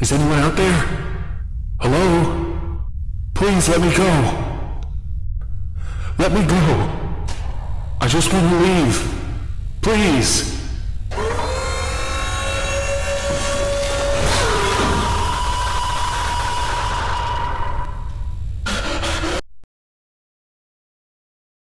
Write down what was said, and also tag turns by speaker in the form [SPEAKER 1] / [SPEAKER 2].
[SPEAKER 1] Is anyone out there? Hello? Please let me go. Let me go. I just want to leave. Please.